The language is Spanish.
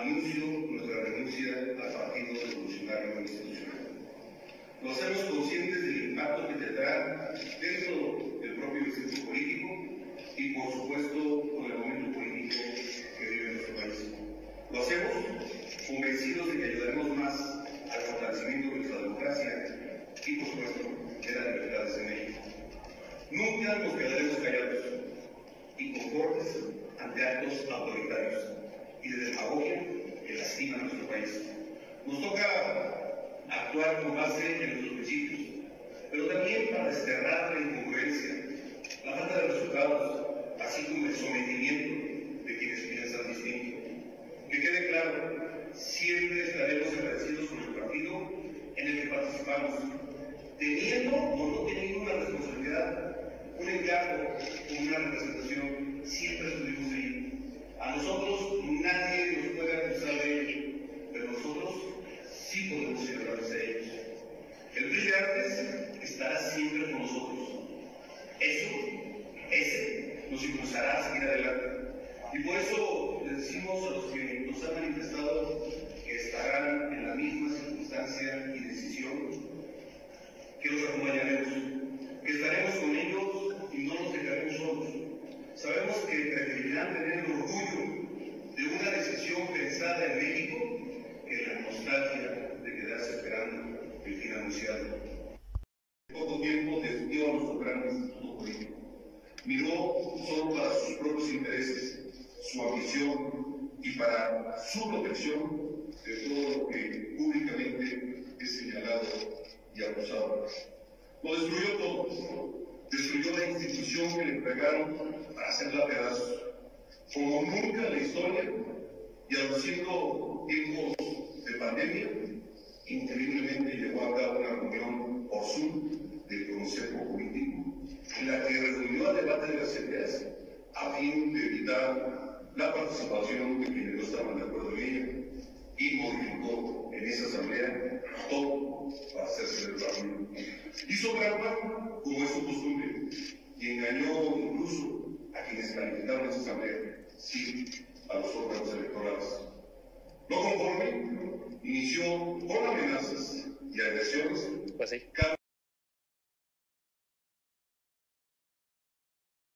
anuncio nuestra renuncia al Partido Revolucionario Institucional. Lo hacemos conscientes del impacto que tendrá dentro del propio distrito político y, por supuesto, con el momento político que vive nuestro país. Lo hacemos convencidos de que ayudaremos más al fortalecimiento de nuestra democracia y, por supuesto, de las libertades en México. Nunca nos quedaremos callados y conformes ante actos autoritarios y de demagogia que lastiman a nuestro país. Nos toca actuar con base en nuestros principios, pero también para desterrar la incongruencia, la falta de resultados, así como el sometimiento de quienes piensan distinto. Que quede claro, siempre estaremos agradecidos con el partido en el que participamos, teniendo o no teniendo una responsabilidad, un encargo o una representación, siempre estuvimos Y por eso les decimos a los que nos han manifestado que estarán en la misma circunstancia y decisión, que los acompañaremos, que estaremos con ellos y no nos dejaremos solos. Sabemos que preferirán tener el orgullo de una decisión pensada en México que la nostalgia de quedarse esperando el fin anunciado. Poco tiempo desvió a gran instituto político. Miró solo para sus propios intereses, su ambición y para su protección de todo lo que públicamente es señalado y acusado. Lo destruyó todo. Destruyó la institución que le entregaron para hacerla pedazos. Como nunca en la historia, y aduciendo tiempos de pandemia, increíblemente llevó a cabo una reunión por Zoom del Consejo Político, en la que reunió al debate de las ideas a fin de evitar la participación de quienes no estaban de acuerdo en ella y modificó en esa asamblea todo para hacerse del partido. Hizo trampa, como es su costumbre, y engañó incluso a quienes calificaron esa asamblea, sí, a los órganos electorales. No conforme, inició con amenazas y agresiones. Pues sí.